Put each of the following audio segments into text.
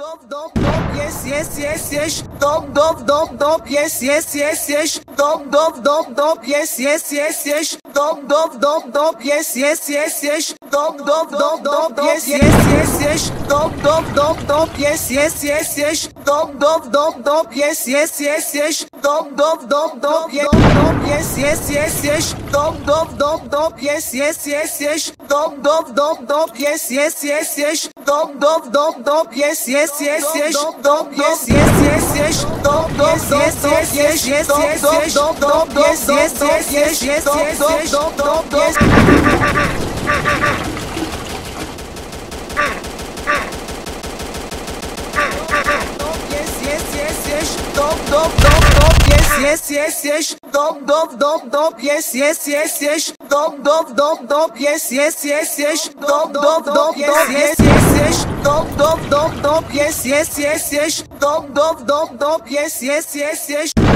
Dop dop dop yes yes yes yes dop dop dop dop yes yes yes yes dop dop dop dop yes yes yes yes dop dop dop dop yes yes yes yes dop dop dop dop yes yes yes yes dop dop dop dop yes yes yes yes dop dop dop dop yes yes yes yes dop dop dop dop yes yes yes yes dop dop dop dop yes yes yes yes dop dop dop dop yes yes yes yes dop dop dop dop yes yes yes yes dop yes yes yes yes dop dop yes yes yes yes yes dop dop yes yes yes yes yes yes dop dop yes yes yes yes yes. Dop dop dop dop. Yes yes yes yes. Dop dop dop dop. Yes yes yes yes. Dop dop dop. Yes yes yes yes. Dop dop dop dop. Yes yes yes yes. Dop dop dop dop. Yes yes yes yes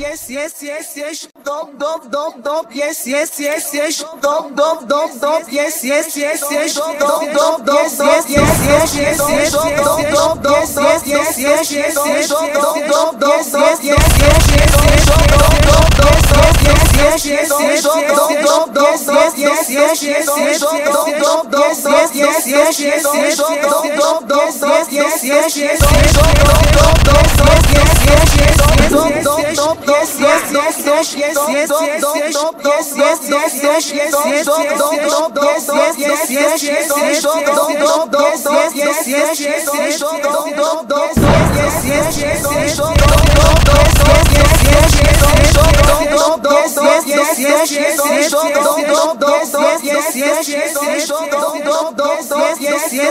Yes, yes, yes, yes, dom, dom, dom, dom, yes, yes, yes, yes, dom, dom, dom, dom, yes, yes, yes, yes, dom, dom, dom, yes, yes, yes, yes, yes, dom, dom, dom, yes, yes, yes, yes, yes, dom, dom, dom, yes, yes, yes, yes, yes, dom, dom, dom, yes, yes, yes, yes, yes, dom, dom, yes yes yes yes